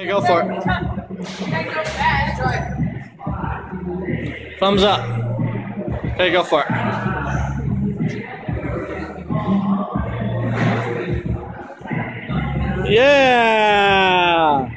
Hey, go for it. Thumbs up. Hey, go for it. Yeah.